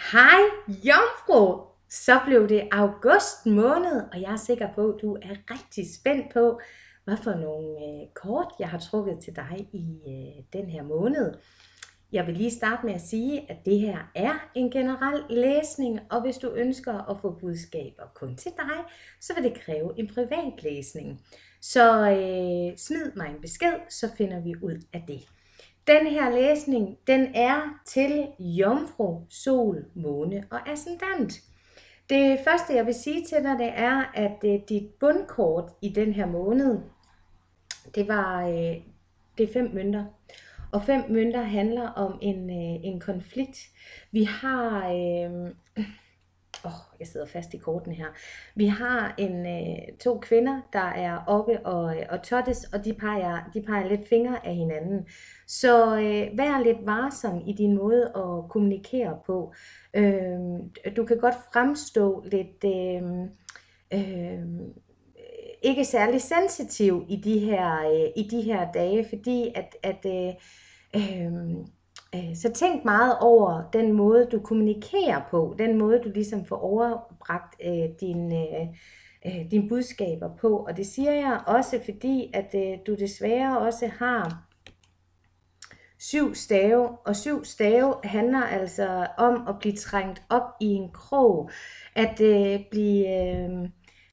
Hej Jomfru! Så blev det august måned, og jeg er sikker på, at du er rigtig spændt på, hvad for nogle øh, kort jeg har trukket til dig i øh, den her måned. Jeg vil lige starte med at sige, at det her er en generel læsning, og hvis du ønsker at få budskaber kun til dig, så vil det kræve en privat læsning. Så øh, smid mig en besked, så finder vi ud af det. Den her læsning, den er til jomfru, sol, måne og ascendant. Det første, jeg vil sige til dig, det er, at øh, dit bundkort i den her måned, det var øh, det er fem mønter. Og fem mønter handler om en, øh, en konflikt. Vi har øh, Åh, oh, jeg sidder fast i korten her. Vi har en øh, to kvinder, der er oppe og, øh, og tottes, og de peger, de peger lidt fingre af hinanden. Så øh, vær lidt varsom i din måde at kommunikere på. Øh, du kan godt fremstå lidt øh, øh, ikke særlig sensitiv i de her, øh, i de her dage, fordi at, at øh, Øh, Øh, så tænk meget over den måde, du kommunikerer på, den måde, du ligesom får overbragt øh, øh, øh dine, øh, din budskaber på. Og det siger jeg også, fordi at øh, du desværre også har syv stave, og syv stave handler altså om at blive trængt op i en krog, at øh, blive... Øh,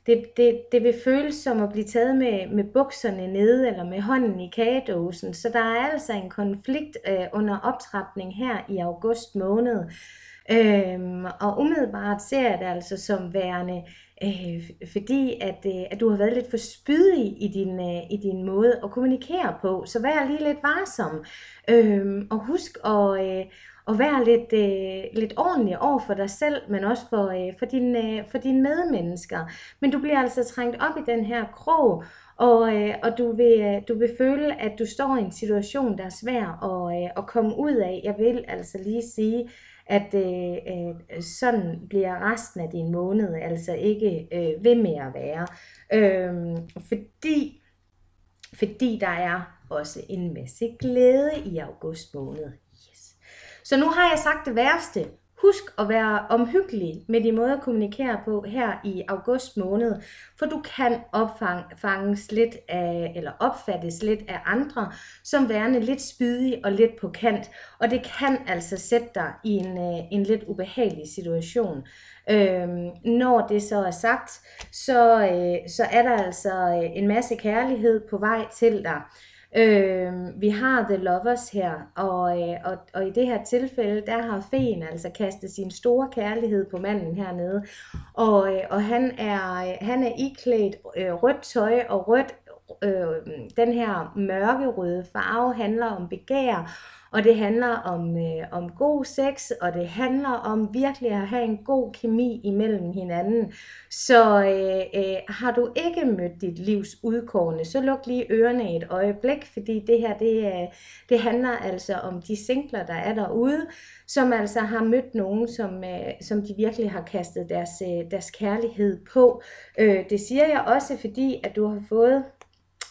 det, det, det vil føles som at blive taget med, med bukserne nede eller med hånden i kagedåsen. Så der er altså en konflikt øh, under optrapning her i august måned. Øhm, og umiddelbart ser jeg det altså som værende, øh, fordi at, øh, at du har været lidt for spydig i din, øh, i din måde at kommunikere på. Så vær lige lidt varsom. Øhm, og husk at... Øh, at være lidt, øh, lidt ordentlig over for dig selv, men også for, øh, for, din, øh, for dine medmennesker. Men du bliver altså trængt op i den her krog, og, øh, og du, vil, øh, du vil føle, at du står i en situation, der er svær at, øh, at komme ud af. Jeg vil altså lige sige, at øh, øh, sådan bliver resten af din måned altså ikke øh, ved med at være. Øh, fordi, fordi der er også en masse glæde i august måned. Så nu har jeg sagt det værste. Husk at være omhyggelig med de måder at kommunikere på her i august måned, for du kan opfanges lidt af, eller opfattes lidt af andre, som værende lidt spydig og lidt på kant, og det kan altså sætte dig i en, øh, en lidt ubehagelig situation. Øhm, når det så er sagt, så, øh, så er der altså øh, en masse kærlighed på vej til dig. Øh, vi har The Lovers her, og, øh, og, og i det her tilfælde, der har Feen altså kastet sin store kærlighed på manden hernede, og, øh, og han er, øh, han er iklædt øh, rødt tøj og rødt øh, den her mørkerøde farve handler om begær, og det handler om, øh, om god sex, og det handler om virkelig at have en god kemi imellem hinanden. Så øh, øh, har du ikke mødt dit livs udkårende, så luk lige ørerne et øjeblik, fordi det her, det, øh, det handler altså om de singler, der er derude, som altså har mødt nogen, som, øh, som de virkelig har kastet deres, øh, deres kærlighed på. Øh, det siger jeg også, fordi at du har fået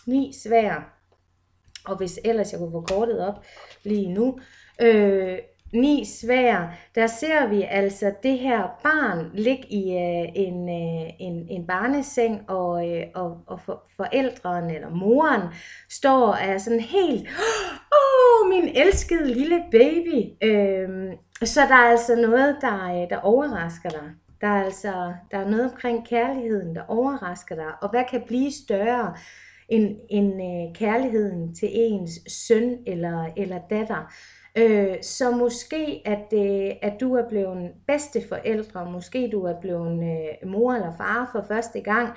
ni svær og hvis ellers jeg kunne få kortet op lige nu, øh, ni svær, der ser vi altså det her barn ligge i øh, en, øh, en, en barneseng, og, øh, og, og for, forældrene eller moren står og er sådan helt, åh, min elskede lille baby. Øh, så der er altså noget, der, øh, der overrasker dig. Der er altså der er noget omkring kærligheden, der overrasker dig. Og hvad kan blive større end, end øh, kærligheden til ens søn eller, eller datter. Øh, så måske, at, øh, at du er blevet bedsteforældre, måske du er blevet øh, mor eller far for første gang.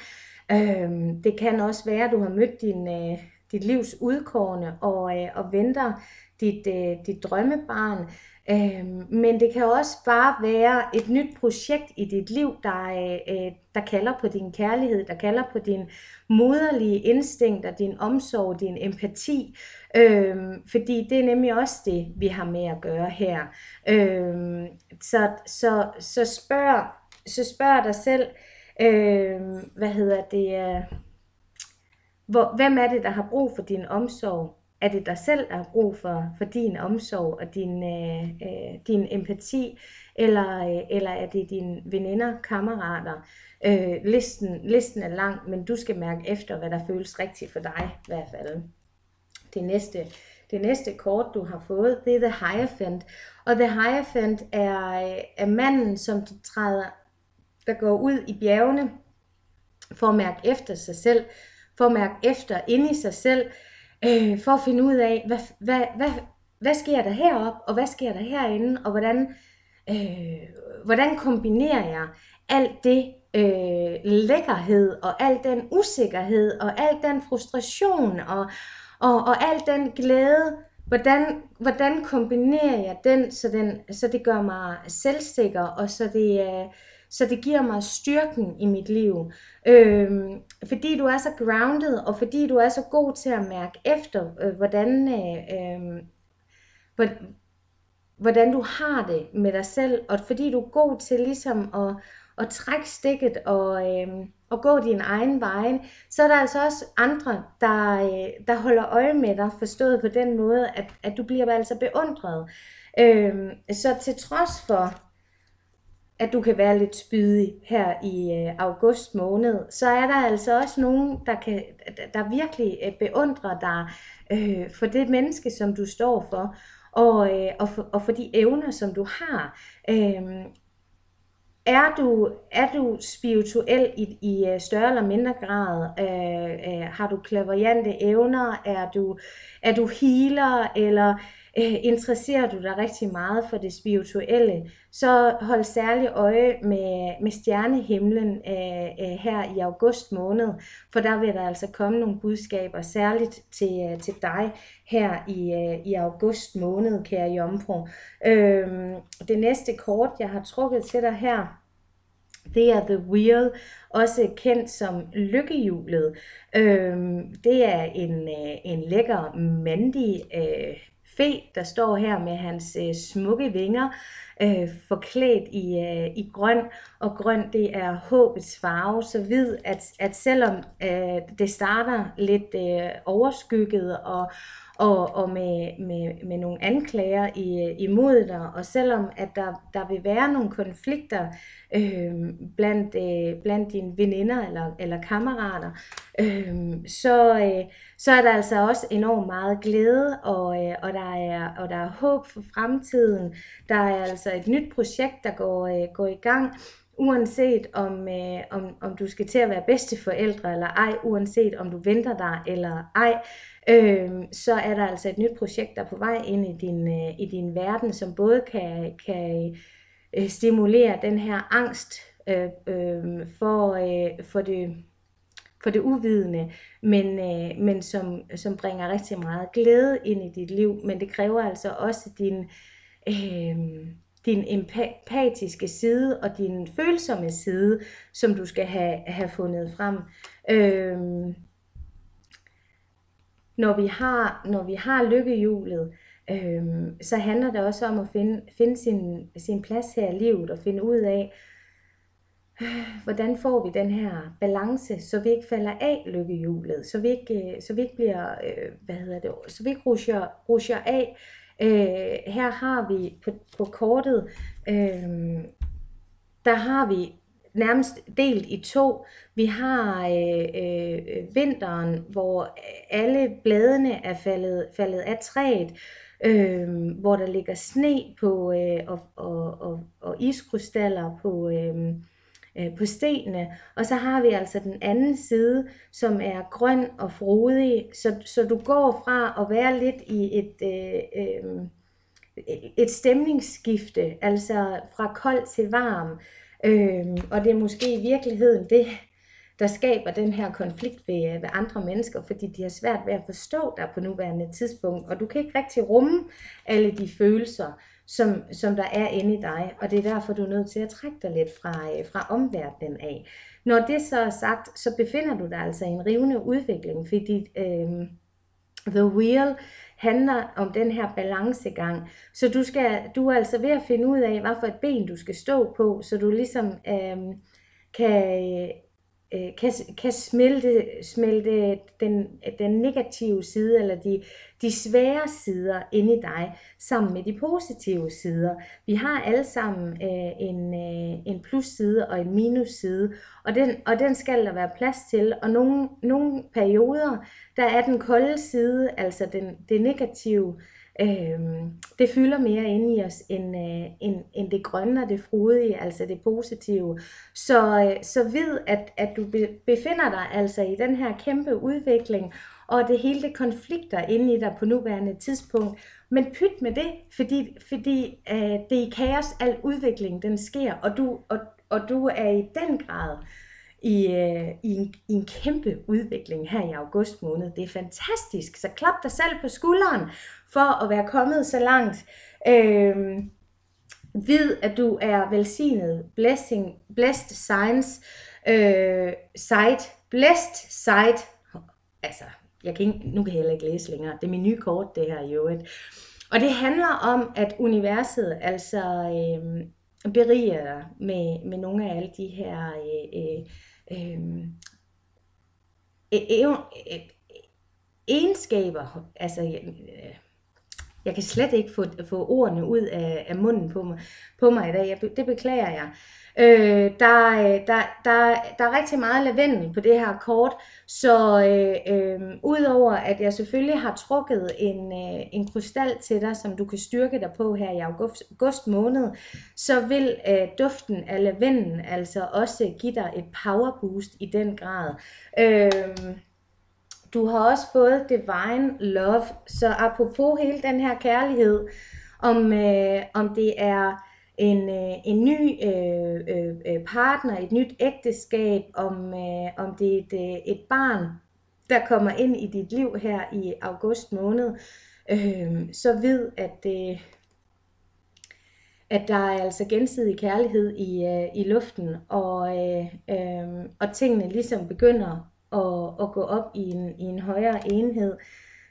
Øh, det kan også være, at du har mødt din, øh, dit livs udkårne og, øh, og venter dit, øh, dit drømmebarn. Øh, men det kan også bare være et nyt projekt i dit liv, der, øh, øh der kalder på din kærlighed, der kalder på din moderlige instinkter, din omsorg, din empati. Øh, fordi det er nemlig også det, vi har med at gøre her. Øh, så, så, så, spørg, så spørg dig selv, øh, hvad hedder det, øh, hvor, hvem er det, der har brug for din omsorg? Er det dig selv, der har brug for, for din omsorg og din, øh, øh, din empati, eller, øh, eller er det dine veninder, kammerater? Øh, listen, listen er lang, men du skal mærke efter, hvad der føles rigtigt for dig i hvert fald. Det næste, det næste kort, du har fået, det er The Hierophant. Og The Hierophant er, øh, er manden, som du træder, der går ud i bjergene for at mærke efter sig selv, for at mærke efter inde i sig selv, øh, for at finde ud af, hvad, hvad, hvad, hvad sker der heroppe, og hvad sker der herinde, og hvordan, øh, hvordan kombinerer jeg alt det øh, lækkerhed, og al den usikkerhed, og al den frustration, og, og, og al den glæde, hvordan, hvordan kombinerer jeg den så, den, så det gør mig selvsikker, og så det, øh, så det giver mig styrken i mit liv. Øhm, fordi du er så grounded, og fordi du er så god til at mærke efter, øh, hvordan, øh, øh, hvordan du har det med dig selv, og fordi du er god til ligesom at, at trække stikket og, øh, og gå din egen vej, så er der altså også andre, der, øh, der holder øje med dig, forstået på den måde, at, at du bliver altså beundret. Øh, så til trods for, at du kan være lidt spydig her i øh, august måned, så er der altså også nogen, der, kan, der virkelig øh, beundrer dig øh, for det menneske, som du står for, og, øh, og, for, og for de evner, som du har. Øh, er du, er du spirituel i, i øh, større eller mindre grad? Øh, øh, har du klaverjante evner? Er du, er du healer? Eller øh, interesserer du dig rigtig meget for det spirituelle, så hold særlig øje med, med stjernehimlen øh, øh, her i august måned, for der vil der altså komme nogle budskaber særligt til, øh, til dig her i, øh, i august måned, kære jomfru. Øh, det næste kort, jeg har trukket til dig her, det er The Wheel, også kendt som lykkehjulet. Øhm, det er en, øh, en lækker mandig øh, fe, der står her med hans øh, smukke vinger, øh, forklædt i, øh, i grøn, og grøn det er håbets farve, så vid, at, at selvom øh, det starter lidt øh, overskygget og, og, og med, med, med nogle anklager i, imod dig, og selvom at der, der vil være nogle konflikter øh, blandt, øh, blandt dine veninder eller, eller kammerater, øh, så, øh, så er der altså også enormt meget glæde, og, øh, og, der er, og der er håb for fremtiden. Der er altså et nyt projekt, der går, øh, går i gang, uanset om, øh, om, om du skal til at være bedsteforældre eller ej, uanset om du venter dig eller ej, øh, så er der altså et nyt projekt, der er på vej ind i din, øh, i din verden, som både kan, kan øh, stimulere den her angst øh, øh, for, øh, for det for det uvidende, men, øh, men som, som bringer rigtig meget glæde ind i dit liv, men det kræver altså også din, øh, din empatiske side og din følsomme side, som du skal have, have fundet frem. Øhm, når vi har, når vi har lykkehjulet, øhm, så handler det også om at finde, finde sin, sin plads her i livet og finde ud af, øh, hvordan får vi den her balance, så vi ikke falder af lykkehjulet, så vi ikke, øh, så vi ikke bliver, øh, hvad hedder det, så vi ikke rusher, rusher af. Øh, her har vi på, på kortet, øh, der har vi nærmest delt i to. Vi har øh, øh, vinteren, hvor alle bladene er faldet, faldet af træet, øh, hvor der ligger sne på øh, og, og, og, og iskrystaller på, øh, øh, på stenene. Og så har vi altså den anden side, som er grøn og frodig, så, så du går fra at være lidt i et, øh, øh, et stemningsskifte, altså fra kold til varm. Øh, og det er måske i virkeligheden det, der skaber den her konflikt ved, øh, ved andre mennesker, fordi de har svært ved at forstå dig på nuværende tidspunkt, og du kan ikke rigtig rumme alle de følelser, som, som der er inde i dig, og det er derfor, du er nødt til at trække dig lidt fra, øh, fra omverdenen af. Når det så er sagt, så befinder du dig altså i en rivende udvikling, fordi øh, The Wheel handler om den her balancegang. Så du, skal, du er altså ved at finde ud af, hvad for et ben du skal stå på, så du ligesom øh, kan, øh, kan, kan smelte, smelte den, den negative side, eller de, de svære sider inde i dig, sammen med de positive sider. Vi har alle sammen øh, en, øh, en plusside og en minusside, og den, og den skal der være plads til. Og nogle, nogle perioder, der er den kolde side, altså den, det negative, øh, Øhm, det fylder mere ind i os, end, øh, end, end det grønne og det frodige, altså det positive. Så, øh, så vid, at, at du befinder dig altså i den her kæmpe udvikling, og det hele det konflikter inde i dig på nuværende tidspunkt. Men pyt med det, fordi, fordi øh, det er i kaos, al udvikling den sker, og du, og, og du er i den grad i, øh, i, en, i en kæmpe udvikling her i august måned. Det er fantastisk, så klap dig selv på skulderen for at være kommet så langt. Øh, vid, at du er velsignet, blessing, blessed signs, øh, site, blessed site, altså, jeg kan ikke, nu kan jeg heller ikke læse længere, det er min nye kort, det her i øvrigt. Og det handler om, at universet altså øh, berige dig med, med nogle af alle de her øh, øh, øh, øh, egenskaber, altså øh, jeg kan slet ikke få, få ordene ud af, af munden på mig, på mig i dag. Jeg, det beklager jeg. Øh, der, øh, der, der, der er rigtig meget lavendel på det her kort, så øh, øh, udover at jeg selvfølgelig har trukket en, øh, en krystal til dig, som du kan styrke dig på her i august, august måned, så vil øh, duften af lavendel altså også give dig et power boost i den grad. Øh, du har også fået divine love, så apropos hele den her kærlighed, om, øh, om det er en, øh, en ny øh, øh, øh, partner, et nyt ægteskab, om, øh, om det er et, øh, et barn, der kommer ind i dit liv her i august måned, øh, så ved at øh, at der er altså gensidig kærlighed i, øh, i luften, og, øh, øh, og tingene ligesom begynder at, at gå op i en, i en højere enhed.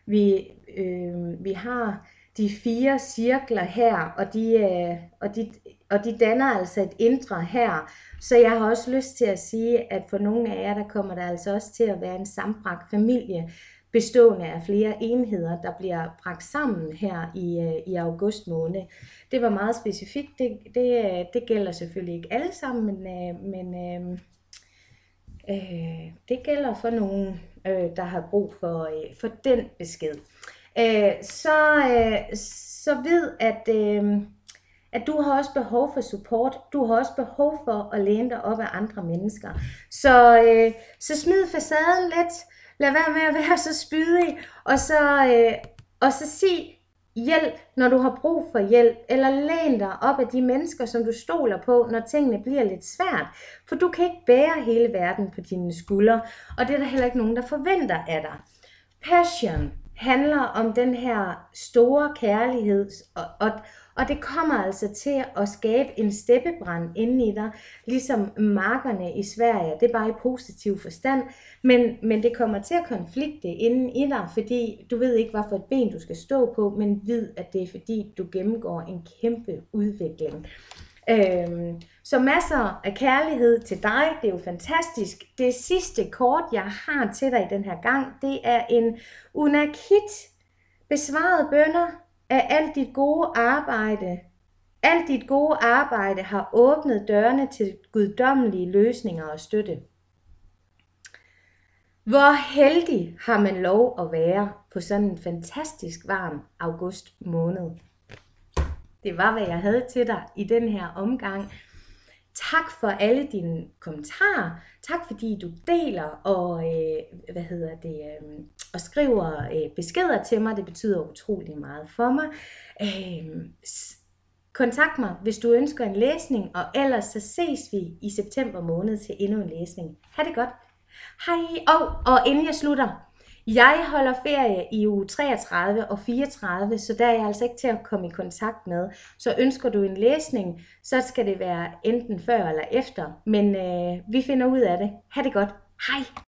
Vi, øh, vi har de fire cirkler her, og de, øh, og, de, og de danner altså et indre her. Så jeg har også lyst til at sige, at for nogle af jer, der kommer der altså også til at være en sambragt familie, bestående af flere enheder, der bliver bragt sammen her i, øh, i august måned. Det var meget specifikt. Det, det, øh, det gælder selvfølgelig ikke alle sammen, men, øh, men øh, øh, det gælder for nogen, øh, der har brug for, øh, for den besked. Øh, så, øh, så ved, at, øh, at du har også behov for support. Du har også behov for at læne dig op af andre mennesker. Så, øh, så smid facaden lidt. Lad være med at være så spydig. Og så, øh, og så sig hjælp, når du har brug for hjælp, eller læn dig op af de mennesker, som du stoler på, når tingene bliver lidt svært. For du kan ikke bære hele verden på dine skuldre, og det er der heller ikke nogen, der forventer af dig. Passion handler om den her store kærlighed, og, og, og det kommer altså til at skabe en steppebrand inde i dig, ligesom markerne i Sverige. Det er bare i positiv forstand, men, men det kommer til at konflikte inde i dig, fordi du ved ikke, hvad for et ben du skal stå på, men ved, at det er fordi, du gennemgår en kæmpe udvikling. Øhm, så masser af kærlighed til dig, det er jo fantastisk. Det sidste kort, jeg har til dig i den her gang, det er en unakit besvaret bønder af alt dit gode arbejde. Alt dit gode arbejde har åbnet dørene til guddommelige løsninger og støtte. Hvor heldig har man lov at være på sådan en fantastisk varm august måned. Det var, hvad jeg havde til dig i den her omgang. Tak for alle dine kommentarer. Tak fordi du deler og øh, hvad hedder det øh, og skriver øh, beskeder til mig. Det betyder utrolig meget for mig. Øh, kontakt mig, hvis du ønsker en læsning, og ellers så ses vi i september måned til endnu en læsning. Ha' det godt. Hej. Og, og inden jeg slutter, jeg holder ferie i uge 33 og 34, så der er jeg altså ikke til at komme i kontakt med. Så ønsker du en læsning, så skal det være enten før eller efter. Men øh, vi finder ud af det. Ha' det godt. Hej!